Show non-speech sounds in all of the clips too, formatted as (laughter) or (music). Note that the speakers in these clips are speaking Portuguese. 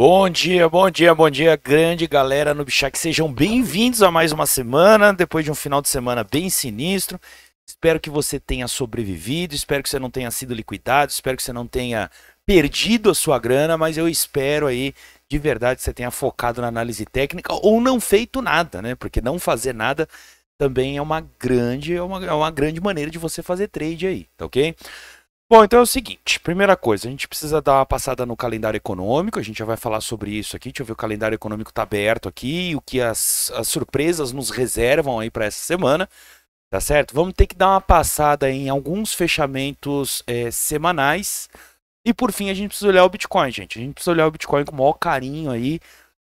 Bom dia, bom dia, bom dia, grande galera no Bichac. Sejam bem-vindos a mais uma semana, depois de um final de semana bem sinistro. Espero que você tenha sobrevivido, espero que você não tenha sido liquidado, espero que você não tenha perdido a sua grana, mas eu espero aí de verdade que você tenha focado na análise técnica ou não feito nada, né? Porque não fazer nada também é uma grande, é uma, é uma grande maneira de você fazer trade aí, tá ok? Bom, então é o seguinte, primeira coisa, a gente precisa dar uma passada no calendário econômico, a gente já vai falar sobre isso aqui, deixa eu ver, o calendário econômico está aberto aqui, o que as, as surpresas nos reservam aí para essa semana, tá certo? Vamos ter que dar uma passada em alguns fechamentos é, semanais, e por fim a gente precisa olhar o Bitcoin, gente, a gente precisa olhar o Bitcoin com o maior carinho aí,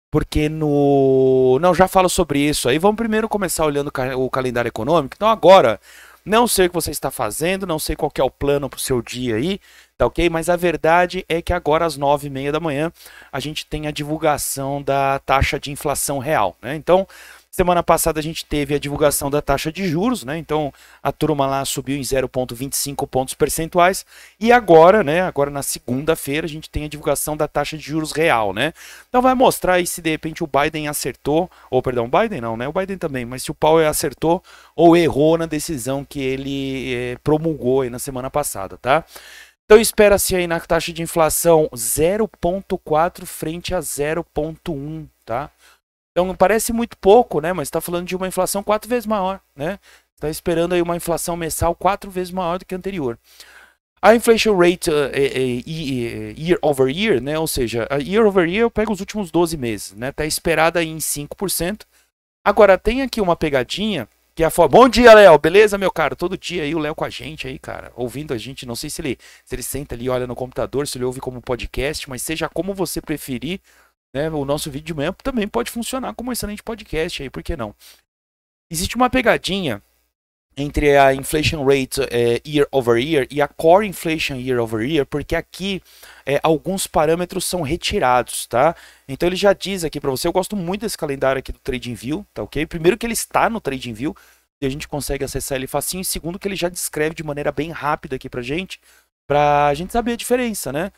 porque no... Não, já falo sobre isso aí, vamos primeiro começar olhando o calendário econômico, então agora... Não sei o que você está fazendo, não sei qual é o plano para o seu dia aí, tá ok? Mas a verdade é que agora às nove e meia da manhã a gente tem a divulgação da taxa de inflação real, né? Então, Semana passada a gente teve a divulgação da taxa de juros, né? Então a turma lá subiu em 0,25 pontos percentuais. E agora, né? Agora na segunda-feira a gente tem a divulgação da taxa de juros real, né? Então vai mostrar aí se de repente o Biden acertou, ou perdão, o Biden não, né? O Biden também, mas se o Powell acertou ou errou na decisão que ele eh, promulgou aí na semana passada, tá? Então espera-se aí na taxa de inflação 0,4 frente a 0,1, tá? Então parece muito pouco, né? Mas está falando de uma inflação quatro vezes maior, né? Está esperando aí uma inflação mensal quatro vezes maior do que a anterior. A inflation rate uh, year over year, né? Ou seja, year over year eu pego os últimos 12 meses, né? Está esperada em 5%. Agora tem aqui uma pegadinha que é a forma. Bom dia, Léo. Beleza, meu cara? Todo dia aí o Léo com a gente aí, cara, ouvindo a gente. Não sei se ele se ele senta ali, olha no computador, se ele ouve como podcast, mas seja como você preferir, né? O nosso vídeo de manhã também pode funcionar como um excelente podcast aí, por que não? Existe uma pegadinha entre a inflation rate é, year over year e a core inflation year over year, porque aqui é, alguns parâmetros são retirados, tá? Então ele já diz aqui para você, eu gosto muito desse calendário aqui do TradingView, tá ok? Primeiro que ele está no TradingView e a gente consegue acessar ele facinho, e segundo que ele já descreve de maneira bem rápida aqui pra gente, pra gente saber a diferença, né?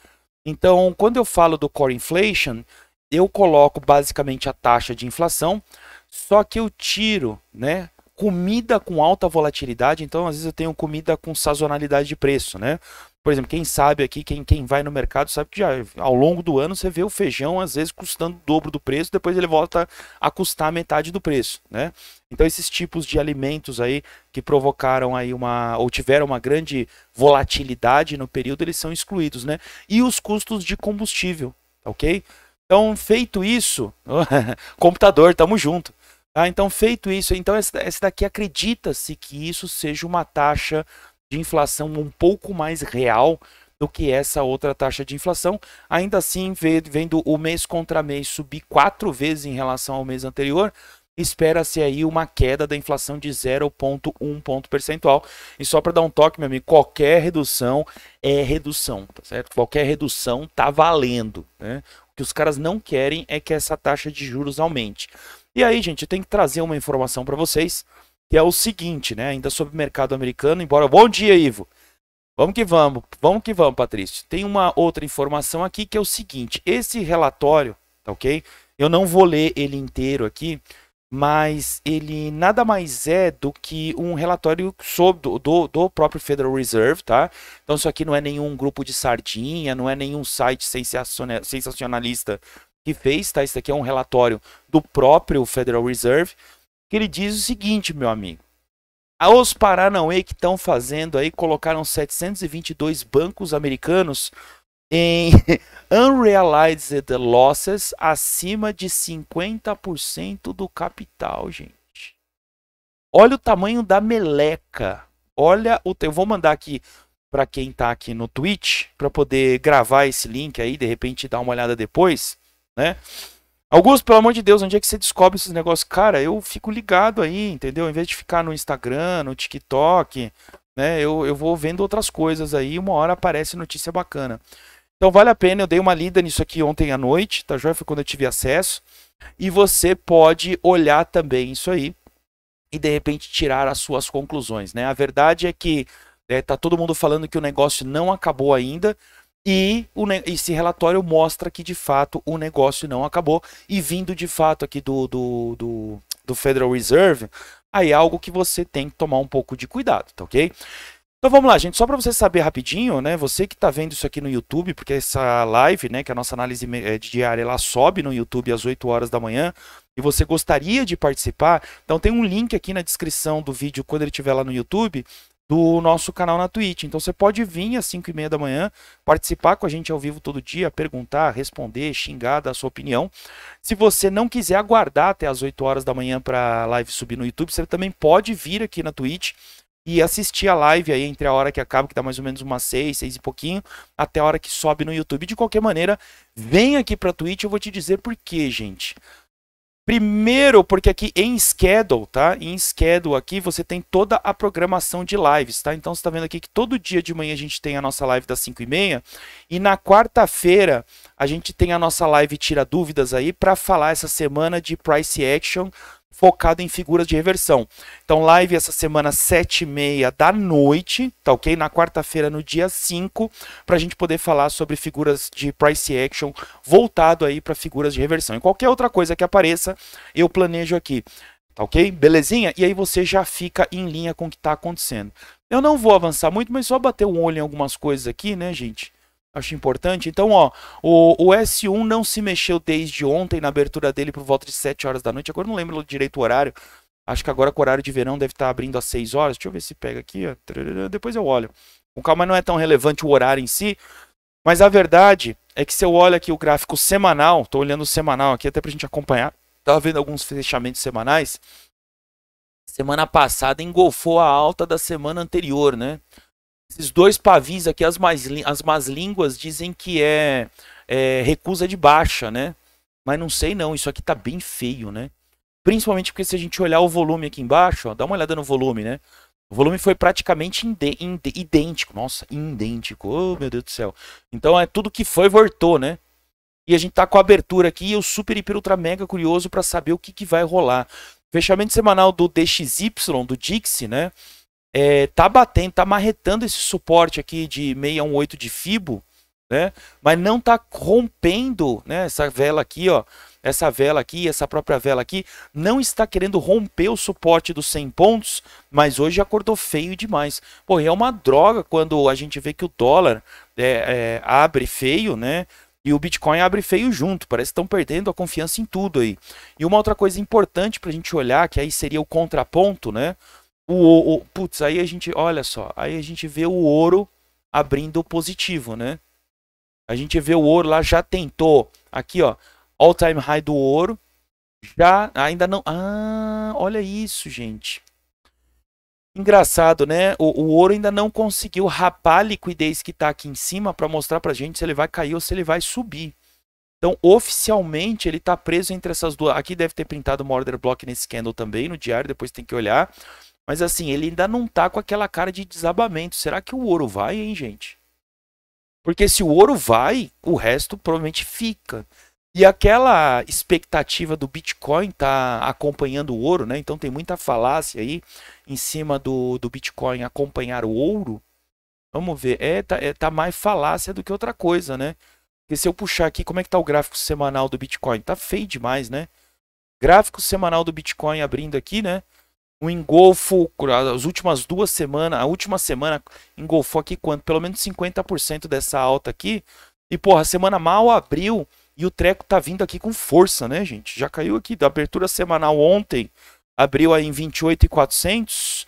Então, quando eu falo do core inflation, eu coloco basicamente a taxa de inflação, só que eu tiro, né, comida com alta volatilidade, então às vezes eu tenho comida com sazonalidade de preço, né? Por exemplo, quem sabe aqui, quem, quem vai no mercado sabe que já ao longo do ano você vê o feijão às vezes custando o dobro do preço, depois ele volta a custar metade do preço, né? Então esses tipos de alimentos aí que provocaram aí uma ou tiveram uma grande volatilidade no período, eles são excluídos, né? E os custos de combustível, ok? Então, feito isso, (laughs) computador, tamo junto. Tá? Então, feito isso, então essa daqui acredita-se que isso seja uma taxa de inflação um pouco mais real do que essa outra taxa de inflação. Ainda assim, vendo o mês contra mês subir quatro vezes em relação ao mês anterior, espera-se aí uma queda da inflação de 0,1 ponto percentual. E só para dar um toque, meu amigo, qualquer redução é redução, tá certo? Qualquer redução tá valendo, né? que os caras não querem é que essa taxa de juros aumente. E aí, gente, eu tenho que trazer uma informação para vocês, que é o seguinte, né? Ainda sobre o mercado americano, embora. Bom dia, Ivo. Vamos que vamos, vamos que vamos, Patrício. Tem uma outra informação aqui que é o seguinte: esse relatório, tá ok? Eu não vou ler ele inteiro aqui, mas ele nada mais é do que um relatório sobre, do, do, do, próprio Federal Reserve, tá? Então isso aqui não é nenhum grupo de sardinha, não é nenhum site sensacionalista que fez, tá? Isso aqui é um relatório do próprio Federal Reserve, que ele diz o seguinte, meu amigo. Os Paranauê que estão fazendo aí, colocaram 722 bancos americanos em (laughs) unrealized losses acima de 50% do capital, gente. Olha o tamanho da meleca. Olha o eu vou mandar aqui para quem está aqui no Twitch para poder gravar esse link aí, de repente dar uma olhada depois, né? Augusto, pelo amor de Deus, onde é que você descobre esses negócios? Cara, eu fico ligado aí, entendeu? Em vez de ficar no Instagram, no TikTok, né? Eu, eu vou vendo outras coisas aí, uma hora aparece notícia bacana. Então vale a pena, eu dei uma lida nisso aqui ontem à noite, tá joia? Foi quando eu tive acesso. E você pode olhar também isso aí e de repente tirar as suas conclusões, né? A verdade é que é, tá todo mundo falando que o negócio não acabou ainda E o, esse relatório mostra que de fato o negócio não acabou. E vindo de fato aqui do, do, do, do Federal Reserve, aí é algo que você tem que tomar um pouco de cuidado, tá ok? Então vamos lá, gente, só para você saber rapidinho, né? Você que está vendo isso aqui no YouTube, porque essa live, né, que a nossa análise eh, diária, ela sobe no YouTube às 8 horas da manhã, e você gostaria de participar, então tem um link aqui na descrição do vídeo quando ele estiver lá no YouTube, do nosso canal na Twitch. Então você pode vir às 5 e meia da manhã, participar com a gente ao vivo todo dia, perguntar, responder, xingar, dar sua opinião. Se você não quiser aguardar até as 8 horas da manhã para a live subir no YouTube, você também pode vir aqui na Twitch e assistir a live aí entre a hora que acaba, que dá mais ou menos umas 6, 6 e pouquinho, até a hora que sobe no YouTube. De qualquer maneira, vem aqui para a Twitch, eu vou te dizer por quê, gente. Primeiro, porque aqui em Schedule, tá? Em Schedule aqui você tem toda a programação de lives, tá? Então você está vendo aqui que todo dia de manhã a gente tem a nossa live das 5 e meia e na quarta-feira a gente tem a nossa live Tira Dúvidas aí para falar essa semana de Price Action focado em figuras de reversão. Então, live essa semana, 7 e meia da noite, tá ok? Na quarta-feira, no dia 5, para a gente poder falar sobre figuras de price action voltado aí para figuras de reversão. E qualquer outra coisa que apareça, eu planejo aqui. Tá ok? Belezinha? E aí você já fica em linha com o que está acontecendo. Eu não vou avançar muito, mas só bater o olho em algumas coisas aqui, né, gente? Acho importante. Então, ó, o, o S1 não se mexeu desde ontem na abertura dele por volta de 7 horas da noite. Agora não lembro direito o horário. Acho que agora com o horário de verão deve estar abrindo às 6 horas. Deixa eu ver se pega aqui. Ó. Depois eu olho. O calma não é tão relevante o horário em si. Mas a verdade é que se eu olho aqui o gráfico semanal, estou olhando o semanal aqui até para a gente acompanhar. Estava vendo alguns fechamentos semanais. Semana passada engolfou a alta da semana anterior, né? Esses dois pavis aqui, as mais, as más línguas dizem que é, é recusa de baixa, né? Mas não sei não, isso aqui tá bem feio, né? Principalmente porque se a gente olhar o volume aqui embaixo, ó, dá uma olhada no volume, né? O volume foi praticamente idêntico. Nossa, idêntico. Oh, meu Deus do céu. Então é tudo que foi, voltou, né? E a gente tá com a abertura aqui e eu super, hiper, ultra, mega curioso para saber o que, que vai rolar. Fechamento semanal do DXY, do Dixie, né? É, tá batendo, tá marretando esse suporte aqui de 618 de Fibo, né? Mas não tá rompendo, né? Essa vela aqui, ó, essa vela aqui, essa própria vela aqui, não está querendo romper o suporte dos 100 pontos, mas hoje acordou feio demais. Pô, é uma droga quando a gente vê que o dólar é, é, abre feio, né? E o Bitcoin abre feio junto, parece que estão perdendo a confiança em tudo aí. E uma outra coisa importante para a gente olhar, que aí seria o contraponto, né? O, o, putz, aí a gente, olha só, aí a gente vê o ouro abrindo positivo, né? A gente vê o ouro lá, já tentou, aqui ó, all time high do ouro, já ainda não, ah, olha isso, gente. Engraçado, né? O, o ouro ainda não conseguiu rapar a liquidez que está aqui em cima para mostrar para gente se ele vai cair ou se ele vai subir. Então, oficialmente, ele está preso entre essas duas. Aqui deve ter printado uma order block nesse candle também, no diário, depois tem que olhar. Mas assim, ele ainda não tá com aquela cara de desabamento. Será que o ouro vai, hein, gente? Porque se o ouro vai, o resto provavelmente fica. E aquela expectativa do Bitcoin tá acompanhando o ouro, né? Então tem muita falácia aí em cima do, do Bitcoin acompanhar o ouro. Vamos ver, é tá, é, tá mais falácia do que outra coisa, né? Porque se eu puxar aqui, como é que tá o gráfico semanal do Bitcoin? Tá feio demais, né? Gráfico semanal do Bitcoin abrindo aqui, né? Um engolfo, as últimas duas semanas, a última semana engolfou aqui quanto? Pelo menos 50% dessa alta aqui. E porra, a semana mal abriu e o treco tá vindo aqui com força, né, gente? Já caiu aqui da abertura semanal ontem, abriu aí em 28,400,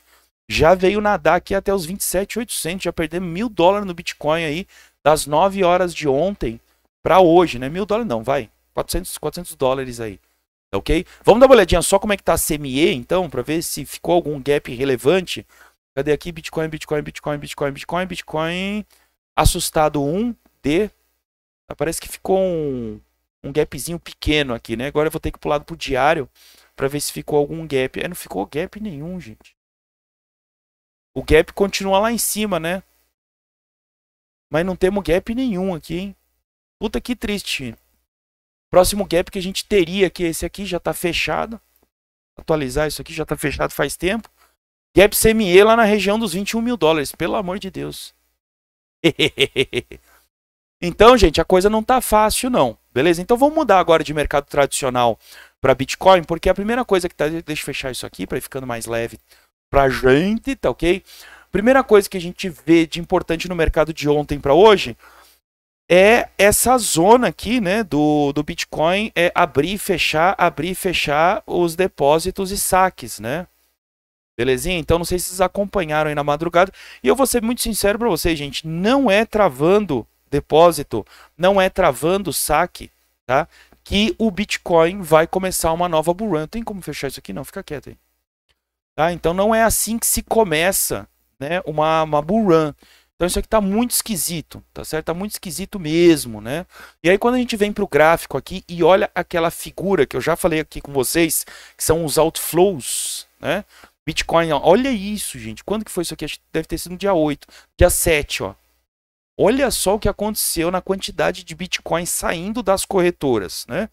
já veio nadar aqui até os 27,800, já perdemos mil dólares no Bitcoin aí das 9 horas de ontem para hoje, né? Mil dólares não, vai, 400, 400 dólares aí. Tá ok? Vamos dar uma olhadinha só como é que tá a CME, então, para ver se ficou algum gap relevante. Cadê aqui? Bitcoin, Bitcoin, Bitcoin, Bitcoin, Bitcoin, Bitcoin. Assustado 1, D. Parece que ficou um, um gapzinho pequeno aqui, né? Agora eu vou ter que pular pro diário para ver se ficou algum gap. É, não ficou gap nenhum, gente. O gap continua lá em cima, né? Mas não temos gap nenhum aqui, hein? Puta que triste. Próximo gap que a gente teria, que esse aqui já está fechado. Atualizar isso aqui já está fechado faz tempo. Gap CME lá na região dos 21 mil dólares, pelo amor de Deus. (laughs) Então, gente, a coisa não tá fácil não, beleza? Então vamos mudar agora de mercado tradicional para Bitcoin, porque a primeira coisa que tá, deixa eu fechar isso aqui para ir ficando mais leve pra gente, tá OK? Primeira coisa que a gente vê de importante no mercado de ontem para hoje é essa zona aqui, né, do, do Bitcoin, é abrir e fechar, abrir e fechar os depósitos e saques, né? Belezinha? Então não sei se vocês acompanharam aí na madrugada. E eu vou ser muito sincero para vocês, gente, não é travando depósito, não é travando saque, tá? Que o Bitcoin vai começar uma nova bull. Tem como fechar isso aqui? Não, fica quieto aí. Tá? Então não é assim que se começa, né, uma, uma bull run. Então isso aqui está muito esquisito, tá certo? Tá muito esquisito mesmo, né? E aí quando a gente vem para o gráfico aqui e olha aquela figura que eu já falei aqui com vocês, que são os outflows, né? Bitcoin, olha isso, gente. Quando que foi isso aqui? Deve ter sido no dia 8, dia 7, ó. Olha só o que aconteceu na quantidade de Bitcoin saindo das corretoras, né?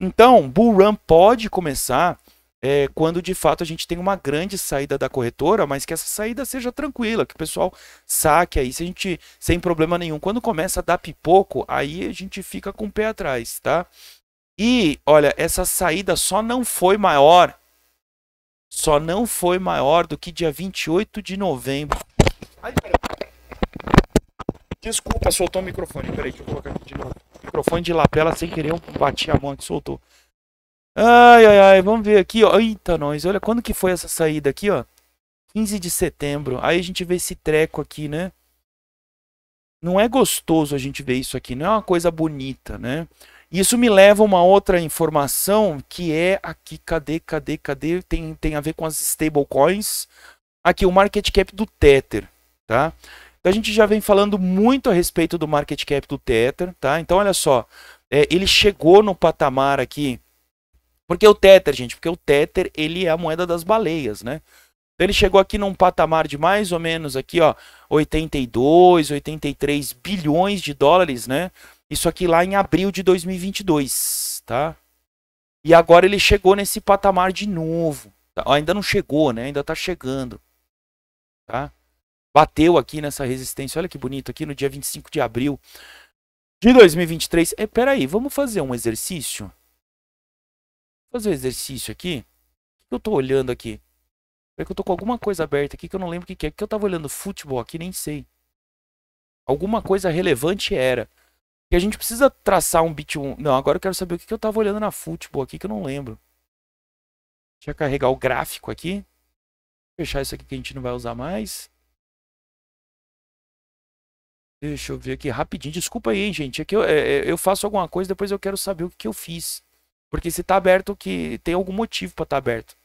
Então, bull run pode começar é, quando de fato a gente tem uma grande saída da corretora, mas que essa saída seja tranquila, que o pessoal saque aí, se a gente sem problema nenhum. Quando começa a dar pipoco, aí a gente fica com o pé atrás, tá? E olha, essa saída só não foi maior, só não foi maior do que dia 28 de novembro. Ai, Desculpa, soltou o microfone. Peraí, deixa eu colocar aqui de novo. Microfone de lapela sem querer, eu bati a mão aqui, soltou. Ai, ai, ai, vamos ver aqui, ó. Eita, nós, olha quando que foi essa saída aqui, ó. 15 de setembro. Aí a gente vê esse treco aqui, né? Não é gostoso a gente ver isso aqui, não é uma coisa bonita, né? Isso me leva a uma outra informação que é aqui, cadê, cadê, cadê? Tem, tem a ver com as stablecoins. Aqui, o market cap do Tether, tá? Então a gente já vem falando muito a respeito do market cap do Tether, tá? Então olha só, é, ele chegou no patamar aqui porque o Tether, gente, porque o Tether, ele é a moeda das baleias, né? Então ele chegou aqui num patamar de mais ou menos aqui, ó, 82, 83 bilhões de dólares, né? Isso aqui lá em abril de 2022, tá? E agora ele chegou nesse patamar de novo. Tá? Ainda não chegou, né? Ainda tá chegando, tá? Bateu aqui nessa resistência. Olha que bonito aqui no dia 25 de abril de 2023. É, peraí, vamos fazer um exercício? Fazer um exercício aqui. O que eu tô olhando aqui? É que eu tô com alguma coisa aberta aqui que eu não lembro o que é. Porque eu tava olhando futebol aqui, nem sei. Alguma coisa relevante era. Que a gente precisa traçar um bit 1. Não, agora eu quero saber o que eu tava olhando na futebol aqui que eu não lembro. Deixa eu carregar o gráfico aqui. Fechar isso aqui que a gente não vai usar mais. Deixa eu ver aqui rapidinho. Desculpa aí, gente. É que eu, é, é eu faço alguma coisa, depois eu quero saber o que eu fiz. Porque se está aberto, que tem algum motivo para estar tá aberto.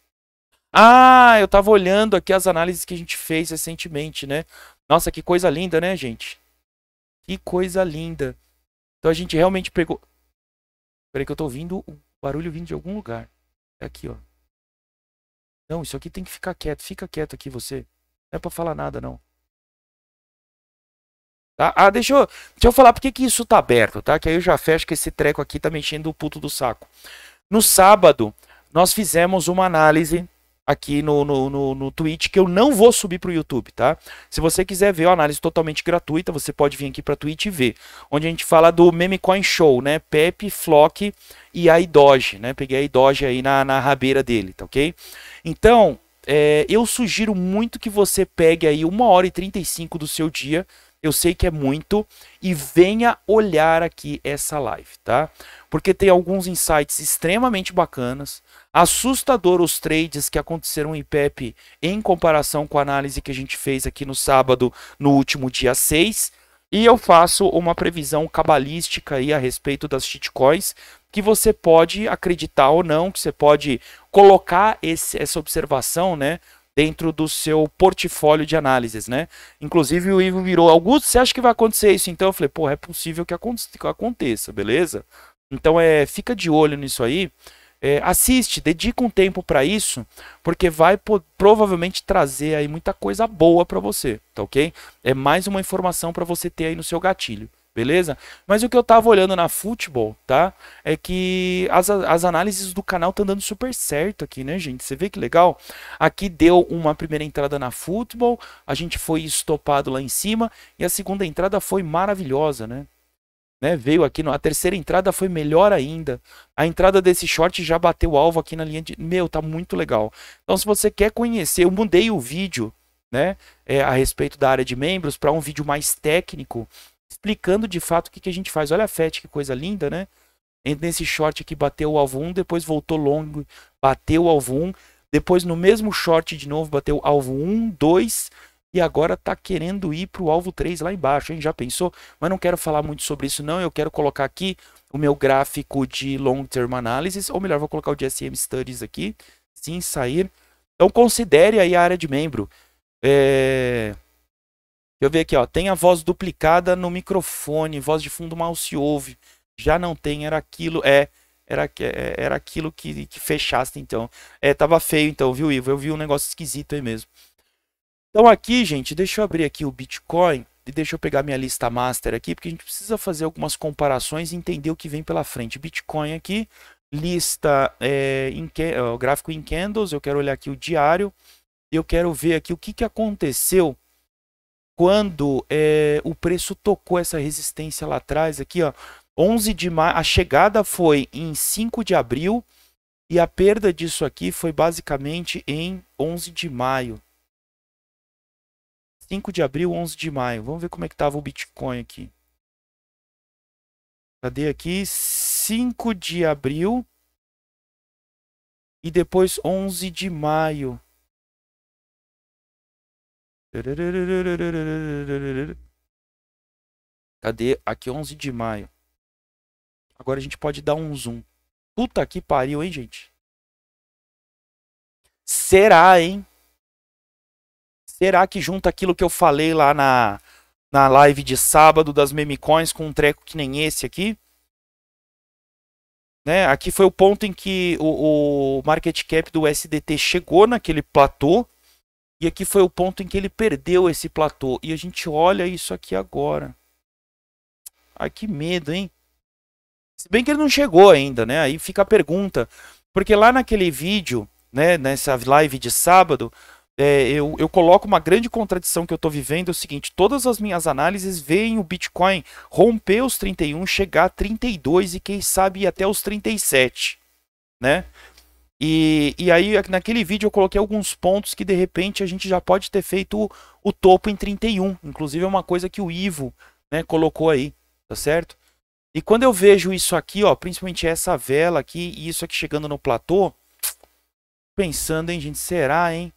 Ah, eu estava olhando aqui as análises que a gente fez recentemente, né? Nossa, que coisa linda, né, gente? Que coisa linda. Então a gente realmente pegou. Peraí que eu tô ouvindo o barulho vindo de algum lugar. É aqui, ó. Não, isso aqui tem que ficar quieto. Fica quieto aqui, você. Não é pra falar nada, não. Tá? Ah, deixa eu, deixa eu falar porque que isso tá aberto, tá? Que aí eu já fecho que esse treco aqui tá mexendo o puto do saco. No sábado, nós fizemos uma análise aqui no, no, no, no Twitch que eu não vou subir para o YouTube, tá? Se você quiser ver a análise totalmente gratuita, você pode vir aqui para Twitch e ver. Onde a gente fala do Meme Coin Show, né? Pepe, Flock e a Idoge, né? Peguei a Idoge aí na, na rabeira dele, tá ok? Então, é, eu sugiro muito que você pegue aí uma hora e 35 do seu dia eu sei que é muito e venha olhar aqui essa live, tá? Porque tem alguns insights extremamente bacanas, assustador os trades que aconteceram em PEP em comparação com a análise que a gente fez aqui no sábado, no último dia 6, e eu faço uma previsão cabalística aí a respeito das shitcoins que você pode acreditar ou não, que você pode colocar esse, essa observação, né, dentro do seu portfólio de análises, né? Inclusive o Ivo virou, Augusto, você acha que vai acontecer isso? Então eu falei, pô, é possível que aconteça, beleza? Então é, fica de olho nisso aí. É, assiste, dedica um tempo para isso, porque vai provavelmente trazer aí muita coisa boa para você, tá ok? É mais uma informação para você ter aí no seu gatilho beleza? Mas o que eu tava olhando na futebol, tá? É que as, as análises do canal estão dando super certo aqui, né, gente? Você vê que legal? Aqui deu uma primeira entrada na futebol, a gente foi estopado lá em cima e a segunda entrada foi maravilhosa, né? né? Veio aqui, no, a terceira entrada foi melhor ainda. A entrada desse short já bateu o alvo aqui na linha de. Meu, tá muito legal. Então, se você quer conhecer, eu mudei o vídeo, né? É, a respeito da área de membros para um vídeo mais técnico, explicando de fato o que, que a gente faz. Olha a FET, que coisa linda, né? Nesse short aqui bateu o alvo 1, depois voltou longo, bateu o alvo 1, depois no mesmo short de novo bateu alvo 1, 2 e agora tá querendo ir para o alvo 3 lá embaixo, hein? Já pensou? Mas não quero falar muito sobre isso não, eu quero colocar aqui o meu gráfico de long term analysis, ou melhor, vou colocar o de SM Studies aqui, sim, sair. Então considere aí a área de membro. É... Eu ver aqui, ó, tem a voz duplicada no microfone, voz de fundo mal se ouve. Já não tem, era aquilo, é, era, é, era aquilo que, que fechasse então. É, tava feio então, viu, Ivo? Eu vi um negócio esquisito aí mesmo. Então aqui, gente, deixa eu abrir aqui o Bitcoin e deixa eu pegar minha lista master aqui, porque a gente precisa fazer algumas comparações e entender o que vem pela frente. Bitcoin aqui, lista é, em, o gráfico em candles, eu quero olhar aqui o diário, eu quero ver aqui o que, que aconteceu quando é, o preço tocou essa resistência lá atrás, aqui ó, 11 de maio, a chegada foi em 5 de abril e a perda disso aqui foi basicamente em 11 de maio. 5 de abril, 11 de maio. Vamos ver como é que estava o Bitcoin aqui. Cadê aqui? 5 de abril. E depois 11 de maio. Cadê? Aqui 11 de maio. Agora a gente pode dar um zoom. Puta que pariu, hein, gente? Será, hein? Será que junta aquilo que eu falei lá na, na live de sábado das memecoins com um treco que nem esse aqui? Né? Aqui foi o ponto em que o, o market cap do SDT chegou naquele platô. E aqui foi o ponto em que ele perdeu esse platô. E a gente olha isso aqui agora. Ai, que medo, hein? Se bem que ele não chegou ainda, né? Aí fica a pergunta. Porque lá naquele vídeo, né, nessa live de sábado, é, eu, eu coloco uma grande contradição que eu estou vivendo, é o seguinte, todas as minhas análises veem o Bitcoin romper os 31, chegar a 32 e quem sabe até os 37, né? E, e aí naquele vídeo eu coloquei alguns pontos que de repente a gente já pode ter feito o, o topo em 31, inclusive é uma coisa que o Ivo né, colocou aí, tá certo? E quando eu vejo isso aqui, ó, principalmente essa vela aqui e isso aqui chegando no platô, pensando, hein, gente, será, hein?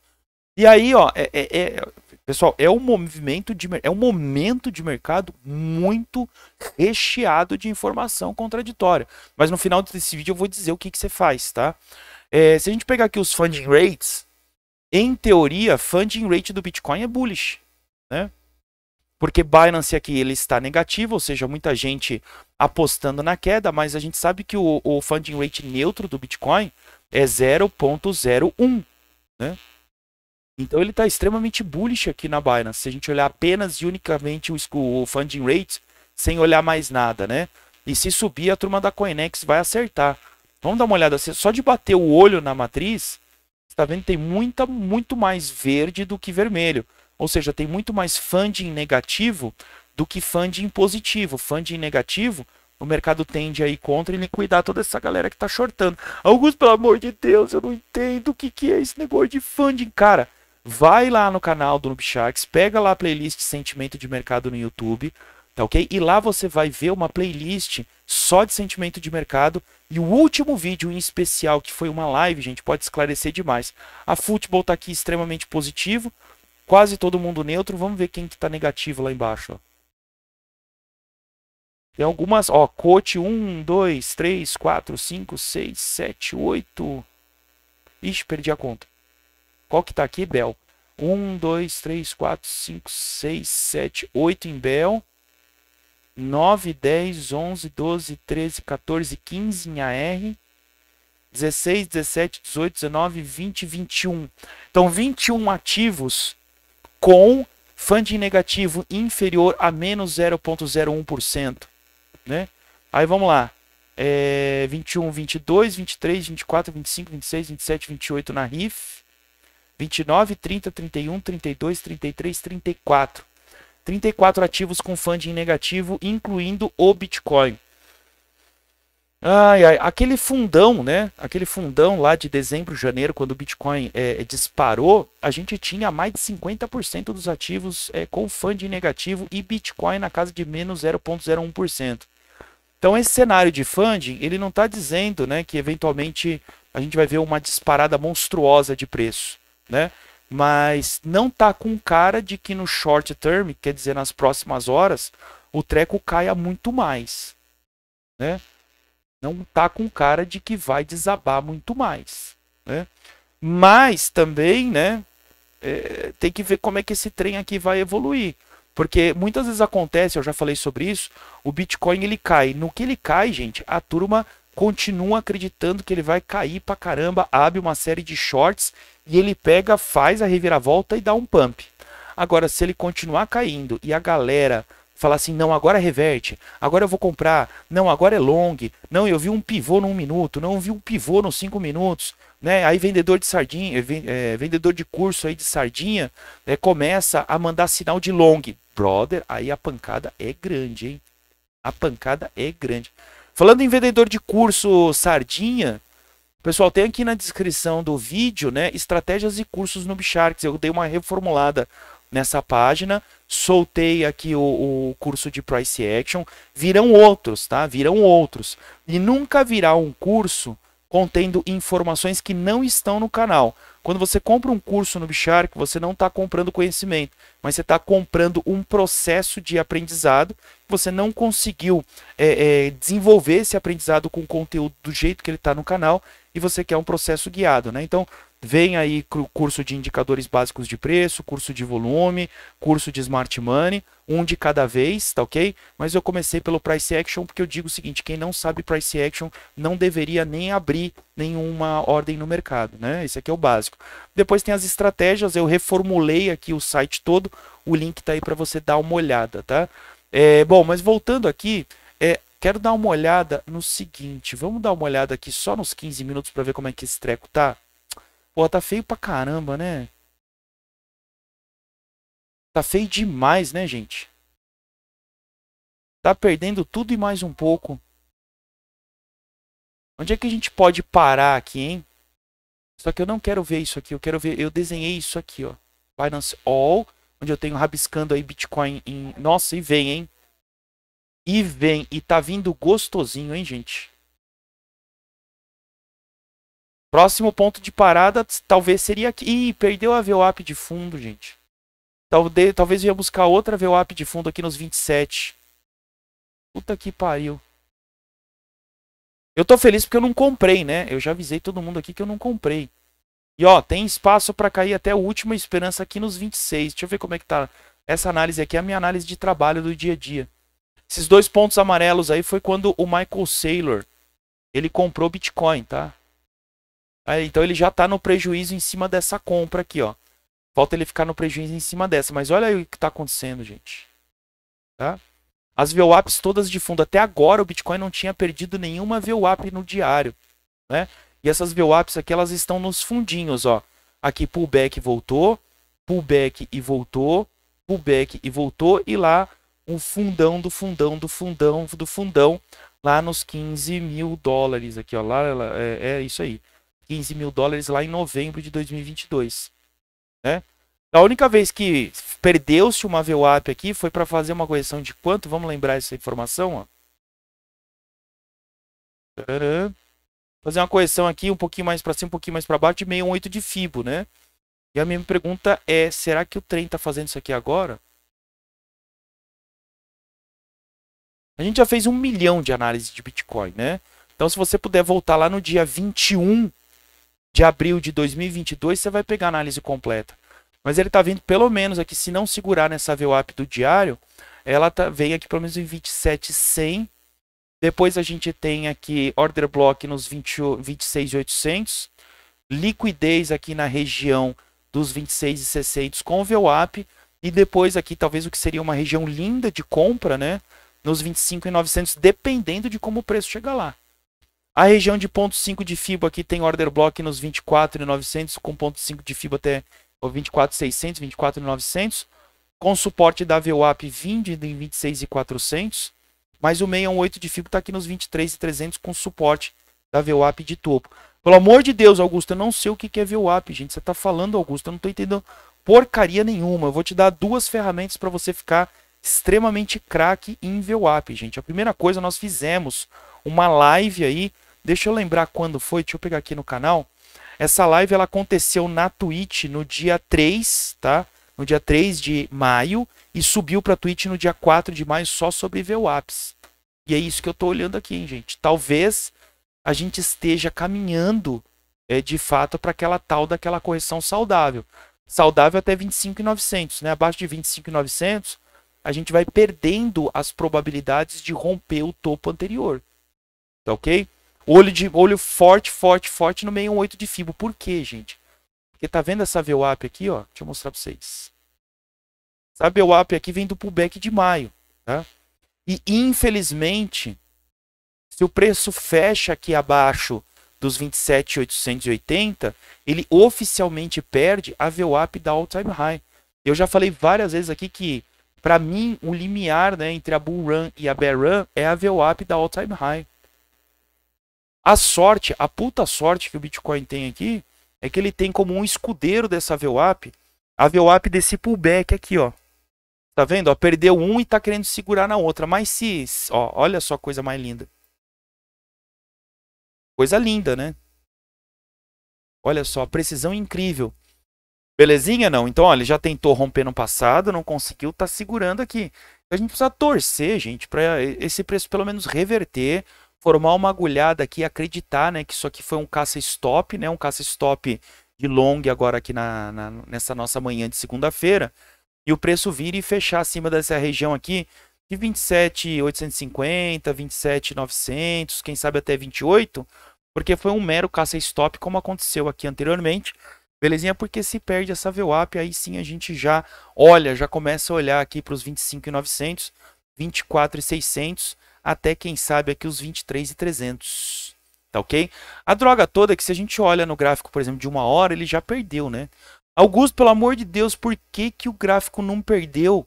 E aí, ó, é, é, é, pessoal, é um movimento de é um momento de mercado muito recheado de informação contraditória. Mas no final desse vídeo eu vou dizer o que, que você faz, tá? É, se a gente pegar aqui os funding rates, em teoria, funding rate do Bitcoin é bullish, né? Porque Binance aqui ele está negativo, ou seja, muita gente apostando na queda, mas a gente sabe que o, o funding rate neutro do Bitcoin é 0.01, né? Então ele está extremamente bullish aqui na Binance. Se a gente olhar apenas e unicamente o, o funding rate, sem olhar mais nada, né? E se subir, a turma da Coinex vai acertar. Vamos dar uma olhada. Só de bater o olho na matriz, está vendo? Tem muita, muito mais verde do que vermelho. Ou seja, tem muito mais funding negativo do que funding positivo. Funding negativo, o mercado tende a ir contra e liquidar toda essa galera que está shortando. Augusto, pelo amor de Deus, eu não entendo o que, que é esse negócio de funding. Cara, vai lá no canal do Nubsharks, pega lá a playlist Sentimento de Mercado no YouTube, tá ok? E lá você vai ver uma playlist só de sentimento de mercado e o último vídeo em especial, que foi uma live, gente, pode esclarecer demais. A futebol tá aqui extremamente positivo, quase todo mundo neutro, vamos ver quem que tá negativo lá embaixo, ó. Tem algumas, ó, coach 1, 2, 3, 4, 5, 6, 7, 8. Ixi, perdi a conta. Qual que tá aqui? Bel. 1, 2, 3, 4, 5, 6, 7, 8 em Bel. 9, 10, 11, 12, 13, 14, 15 em AR. 16, 17, 18, 19, 20, 21. Então, 21 ativos com funding negativo inferior a menos 0,01%. Né? Aí vamos lá. É, 21, 22, 23, 24, 25, 26, 27, 28 na RIF. 29, 30, 31, 32, 33, 34. 34 ativos com funding negativo, incluindo o Bitcoin. Ai, ai, aquele fundão, né? Aquele fundão lá de dezembro, janeiro, quando o Bitcoin é, disparou, a gente tinha mais de 50% dos ativos é, com funding negativo e Bitcoin na casa de menos 0,01%. Então esse cenário de funding, ele não está dizendo, né, que eventualmente a gente vai ver uma disparada monstruosa de preço, né? Mas não tá com cara de que no short term, quer dizer, nas próximas horas, o treco caia muito mais, né? não tá com cara de que vai desabar muito mais, né? Mas também, né, é, tem que ver como é que esse trem aqui vai evoluir. Porque muitas vezes acontece, eu já falei sobre isso, o Bitcoin ele cai. No que ele cai, gente, a turma continua acreditando que ele vai cair pra caramba, abre uma série de shorts e ele pega, faz a reviravolta e dá um pump. Agora, se ele continuar caindo e a galera falar assim, não, agora reverte, agora eu vou comprar, não, agora é long, não, eu vi um pivô num minuto, não vi um pivô nos cinco minutos, né? Aí vendedor de sardinha, é, vendedor de curso aí de sardinha, é, começa a mandar sinal de long. Brother, aí a pancada é grande, hein? A pancada é grande. Falando em vendedor de curso sardinha, pessoal, tem aqui na descrição do vídeo, né, estratégias e cursos no Bisharks. Eu dei uma reformulada nessa página soltei aqui o, o, curso de Price Action. Virão outros, tá? Virão outros. E nunca virá um curso contendo informações que não estão no canal. Quando você compra um curso no Bishark, você não está comprando conhecimento, mas você está comprando um processo de aprendizado. Você não conseguiu é, é, desenvolver esse aprendizado com o conteúdo do jeito que ele está no canal e você quer um processo guiado, né? Então, Vem aí curso de indicadores básicos de preço, curso de volume, curso de smart money, um de cada vez, tá ok? Mas eu comecei pelo price action porque eu digo o seguinte: quem não sabe price action não deveria nem abrir nenhuma ordem no mercado, né? Esse aqui é o básico. Depois tem as estratégias, eu reformulei aqui o site todo, o link tá aí para você dar uma olhada, tá? É, bom, mas voltando aqui, é, quero dar uma olhada no seguinte: vamos dar uma olhada aqui só nos 15 minutos para ver como é que esse treco tá. Pô, tá feio pra caramba, né? Tá feio demais, né, gente? Tá perdendo tudo e mais um pouco. Onde é que a gente pode parar aqui, hein? Só que eu não quero ver isso aqui. Eu quero ver. Eu desenhei isso aqui, ó. Binance All. Onde eu tenho rabiscando aí Bitcoin em. Nossa, e vem, hein? E vem. E tá vindo gostosinho, hein, gente? Próximo ponto de parada talvez seria aqui. Ih, perdeu a VWAP de fundo, gente. Talvez, talvez ia buscar outra VWAP de fundo aqui nos 27. Puta que pariu. Eu tô feliz porque eu não comprei, né? Eu já avisei todo mundo aqui que eu não comprei. E ó, tem espaço para cair até a última esperança aqui nos 26. Deixa eu ver como é que tá. Essa análise aqui é a minha análise de trabalho do dia a dia. Esses dois pontos amarelos aí foi quando o Michael Saylor ele comprou Bitcoin, tá? Aí, então ele já está no prejuízo em cima dessa compra aqui, ó. Falta ele ficar no prejuízo em cima dessa. Mas olha aí o que está acontecendo, gente. Tá? As VWAPs todas de fundo. Até agora o Bitcoin não tinha perdido nenhuma VWAP no diário. Né? E essas VWAPs aqui elas estão nos fundinhos. Ó. Aqui pullback voltou, pullback e voltou, pullback e voltou. E lá um fundão do fundão do fundão do fundão. Lá nos 15 mil dólares. Aqui, ó. Lá, é, é isso aí. 15 mil dólares lá em novembro de 2022. Né? A única vez que perdeu-se uma VWAP aqui foi para fazer uma correção de quanto? Vamos lembrar essa informação? Ó. Fazer uma correção aqui um pouquinho mais para cima, um pouquinho mais para baixo de 68 de FIBO, né? E a minha pergunta é, será que o trem está fazendo isso aqui agora? A gente já fez um milhão de análises de Bitcoin, né? Então, se você puder voltar lá no dia 21 de abril de 2022, você vai pegar a análise completa. Mas ele está vindo pelo menos aqui, se não segurar nessa VWAP do diário, ela tá, vem aqui pelo menos em 27,100. Depois a gente tem aqui order block nos 26,800. Liquidez aqui na região dos 26,600 com VWAP. E depois aqui talvez o que seria uma região linda de compra, né? Nos 25,900, dependendo de como o preço chega lá. A região de ponto 5 de FIBA aqui tem order block nos 24.900 com ponto 5 de FIBA até 24.600, 24.900. com suporte da VWAP vindo em 26,400, mas o 618 de fibra está aqui nos 23,300 com suporte da VWAP de topo. Pelo amor de Deus, Augusto, eu não sei o que é VWAP, gente. Você está falando, Augusto, eu não estou entendendo porcaria nenhuma. Eu vou te dar duas ferramentas para você ficar extremamente craque em VWAP, gente. A primeira coisa, nós fizemos uma live aí, deixa eu lembrar quando foi, deixa eu pegar aqui no canal. Essa live ela aconteceu na Twitch no dia 3, tá? No dia 3 de maio e subiu para Twitch no dia 4 de maio só sobre VWAPs. E é isso que eu estou olhando aqui, hein, gente. Talvez a gente esteja caminhando é, de fato para aquela tal daquela correção saudável. Saudável até 25,900, né? Abaixo de 25,900, a gente vai perdendo as probabilidades de romper o topo anterior. Tá ok? Olho, de, olho forte, forte, forte no 618 de FIBO. Por quê, gente? Porque tá vendo essa VWAP aqui, ó? Deixa eu mostrar para vocês. Essa VWAP aqui vem do pullback de maio, tá? E infelizmente, se o preço fecha aqui abaixo dos 27,880, ele oficialmente perde a VWAP da all-time high. Eu já falei várias vezes aqui que, para mim, o limiar né, entre a bull run e a bear run é a VWAP da all-time high. A sorte, a puta sorte que o Bitcoin tem aqui, é que ele tem como um escudeiro dessa VWAP, a VWAP desse pullback aqui, ó. Tá vendo? Ó, perdeu um e tá querendo segurar na outra. Mas se, ó, olha só a coisa mais linda. Coisa linda, né? Olha só, precisão incrível. Belezinha não? Então, olha, ele já tentou romper no passado, não conseguiu, tá segurando aqui. A gente precisa torcer, gente, para esse preço pelo menos reverter formar uma agulhada aqui, acreditar né, que isso aqui foi um caça-stop, né, um caça-stop de long agora aqui na, na, nessa nossa manhã de segunda-feira, e o preço vir e fechar acima dessa região aqui de 27,850, 27,900, quem sabe até 28, porque foi um mero caça-stop como aconteceu aqui anteriormente, Belezinha? Porque se perde essa VWAP, aí sim a gente já olha, já começa a olhar aqui para os 25,900, 24,600 até quem sabe aqui os 23,300. Tá ok? A droga toda é que se a gente olha no gráfico, por exemplo, de uma hora, ele já perdeu, né? Augusto, pelo amor de Deus, por que, que o gráfico não perdeu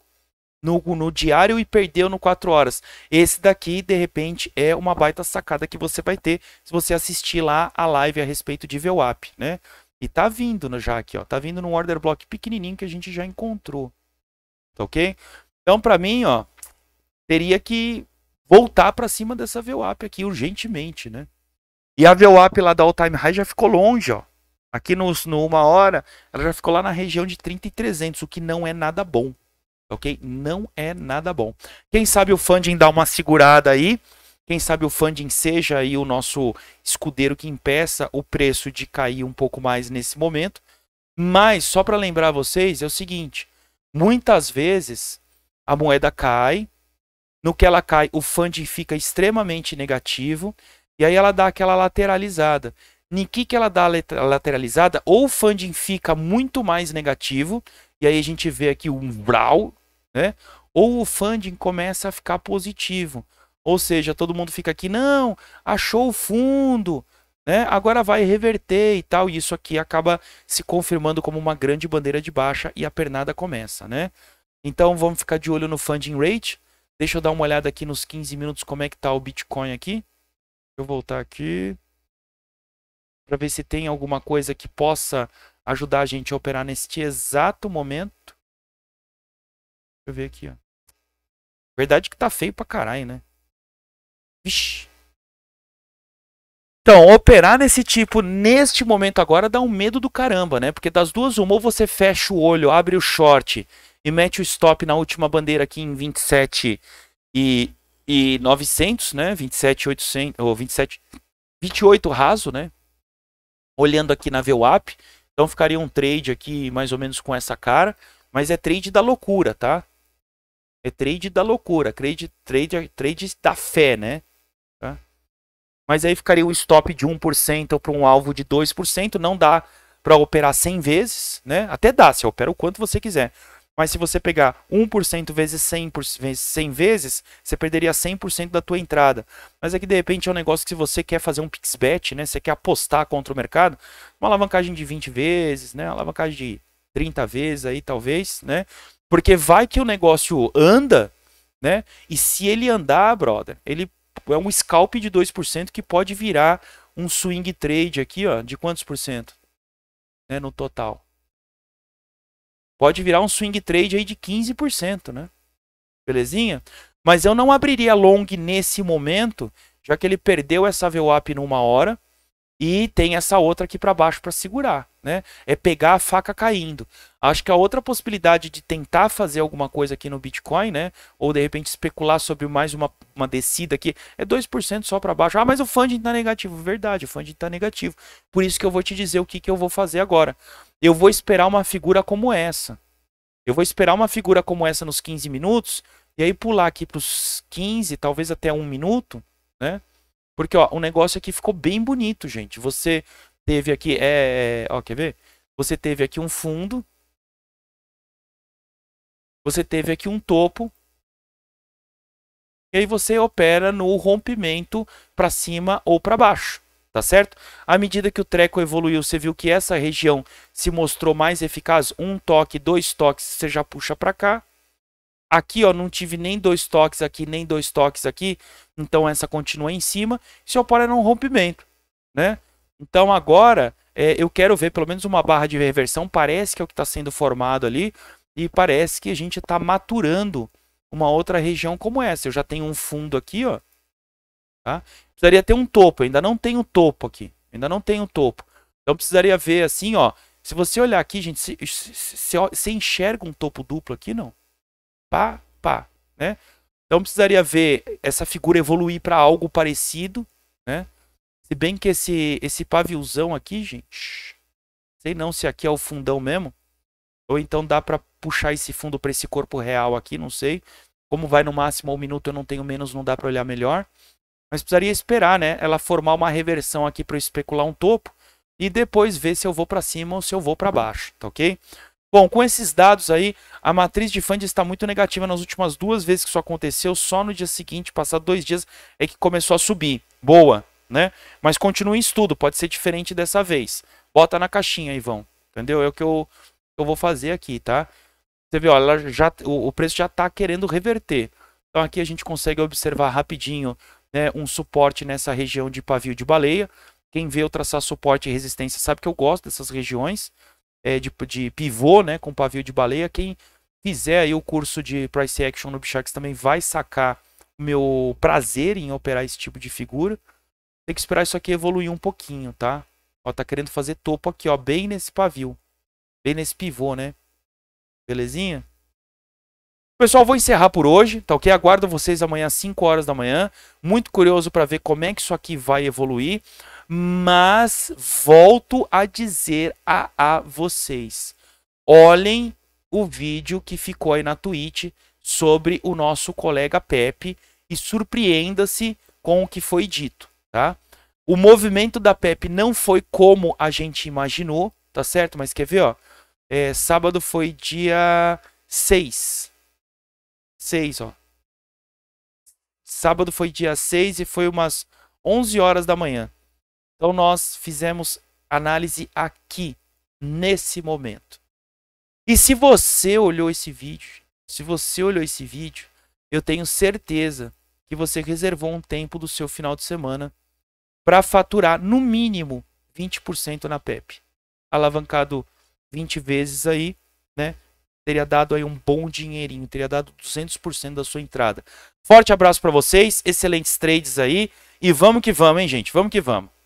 no, no diário e perdeu no 4 horas? Esse daqui, de repente, é uma baita sacada que você vai ter se você assistir lá a live a respeito de VWAP, né? E tá vindo já aqui, ó. Tá vindo num order block pequenininho que a gente já encontrou. Tá ok? Então, para mim, ó, teria que voltar para cima dessa VWAP aqui urgentemente, né? E a VWAP lá da All Time High já ficou longe, ó. Aqui no, no uma hora, ela já ficou lá na região de 30,300, o que não é nada bom. Ok? Não é nada bom. Quem sabe o funding dá uma segurada aí. Quem sabe o funding seja aí o nosso escudeiro que impeça o preço de cair um pouco mais nesse momento. Mas, só para lembrar vocês, é o seguinte: muitas vezes a moeda cai, no que ela cai, o funding fica extremamente negativo e aí ela dá aquela lateralizada. Em que, que ela dá a lateralizada? Ou o funding fica muito mais negativo, e aí a gente vê aqui um brawl, né? Ou o funding começa a ficar positivo. Ou seja, todo mundo fica aqui, não, achou o fundo, né? Agora vai reverter e tal. E isso aqui acaba se confirmando como uma grande bandeira de baixa e a pernada começa, né? Então vamos ficar de olho no funding rate. Deixa eu dar uma olhada aqui nos 15 minutos como é que tá o Bitcoin aqui. Deixa eu voltar aqui. Para ver se tem alguma coisa que possa ajudar a gente a operar neste exato momento. Deixa eu ver aqui, ó. Verdade que tá feio pra caralho, né? Vixe. Então, operar nesse tipo, neste momento agora, dá um medo do caramba, né? Porque das duas, uma, ou você fecha o olho, abre o short e mete o stop na última bandeira aqui em 27 e, e 900, né? 27 800 ou 27 28 raso, né? Olhando aqui na VWAP, então ficaria um trade aqui mais ou menos com essa cara, mas é trade da loucura, tá? É trade da loucura, trade trade trade da fé, né? Tá? Mas aí ficaria um stop de 1% para um alvo de 2%, não dá para operar 100 vezes, né? Até dá, você opera o quanto você quiser. Mas se você pegar 1% vezes 100, vezes 100 vezes, você perderia 100% da tua entrada. Mas aqui de repente é um negócio que se você quer fazer um pixbet, né, você quer apostar contra o mercado, uma alavancagem de 20 vezes, né, uma alavancagem de 30 vezes aí talvez, né? Porque vai que o negócio anda, né? E se ele andar, brother, ele é um scalp de 2% que pode virar um swing trade aqui, ó, de quantos por cento? Né, no total. Pode virar um swing trade aí de 15%, né? Belezinha? Mas eu não abriria long nesse momento, já que ele perdeu essa VWAP numa hora e tem essa outra aqui para baixo para segurar, né? É pegar a faca caindo. Acho que a outra possibilidade de tentar fazer alguma coisa aqui no Bitcoin, né? Ou de repente especular sobre mais uma, uma descida aqui, é 2% só para baixo. Ah, mas o funding está negativo. Verdade, o funding está negativo. Por isso que eu vou te dizer o que, que eu vou fazer agora. Eu vou esperar uma figura como essa. Eu vou esperar uma figura como essa nos 15 minutos e aí pular aqui para os 15, talvez até um minuto, né? Porque ó, o negócio aqui ficou bem bonito, gente. Você teve aqui, é, é, ó, quer ver? Você teve aqui um fundo. Você teve aqui um topo. E aí você opera no rompimento para cima ou para baixo, tá certo? À medida que o treco evoluiu, você viu que essa região se mostrou mais eficaz. Um toque, dois toques, você já puxa para cá. Aqui, ó, não tive nem dois toques aqui, nem dois toques aqui. Então, essa continua em cima. Se opera num rompimento, né? Então, agora, é, eu quero ver pelo menos uma barra de reversão. Parece que é o que está sendo formado ali. E parece que a gente está maturando uma outra região como essa. Eu já tenho um fundo aqui, ó. Tá? Precisaria ter um topo. ainda não tenho topo aqui. Ainda não tenho topo. Então, precisaria ver assim, ó. Se você olhar aqui, gente, você enxerga um topo duplo aqui? Não pá, pá, né? Então precisaria ver essa figura evoluir para algo parecido, né? Se bem que esse esse paviozão aqui, gente, sei não se aqui é o fundão mesmo, ou então dá para puxar esse fundo para esse corpo real aqui, não sei. Como vai no máximo um minuto, eu não tenho menos, não dá para olhar melhor. Mas precisaria esperar, né? Ela formar uma reversão aqui para eu especular um topo e depois ver se eu vou para cima ou se eu vou para baixo, tá ok? Bom, com esses dados aí, a matriz de funds está muito negativa nas últimas duas vezes que isso aconteceu. Só no dia seguinte, passado dois dias, é que começou a subir. Boa, né? Mas continua em estudo, pode ser diferente dessa vez. Bota na caixinha, Ivão. Entendeu? É o que eu, eu vou fazer aqui, tá? Você vê, olha, já, o, o preço já está querendo reverter. Então aqui a gente consegue observar rapidinho né, um suporte nessa região de pavio de baleia. Quem vê eu traçar suporte e resistência sabe que eu gosto dessas regiões é, de, de pivô, né, com pavio de baleia. Quem fizer aí o curso de Price Action no Bichax também vai sacar o meu prazer em operar esse tipo de figura. Tem que esperar isso aqui evoluir um pouquinho, tá? Ó, tá querendo fazer topo aqui, ó, bem nesse pavio. Bem nesse pivô, né? Belezinha? Pessoal, vou encerrar por hoje, tá ok? Aguardo vocês amanhã às 5 horas da manhã. Muito curioso para ver como é que isso aqui vai evoluir. Mas volto a dizer a, a vocês: olhem o vídeo que ficou aí na Twitch sobre o nosso colega Pepe e surpreenda-se com o que foi dito, tá? O movimento da Pepe não foi como a gente imaginou, tá certo? Mas quer ver, ó? É, sábado foi dia 6. 6, ó. Sábado foi dia 6 e foi umas 11 horas da manhã. Então nós fizemos análise aqui, nesse momento. E se você olhou esse vídeo, se você olhou esse vídeo, eu tenho certeza que você reservou um tempo do seu final de semana para faturar no mínimo 20% na PEP. Alavancado 20 vezes aí, né? Teria dado aí um bom dinheirinho, teria dado 200% da sua entrada. Forte abraço para vocês, excelentes trades aí e vamos que vamos, hein, gente? Vamos que vamos.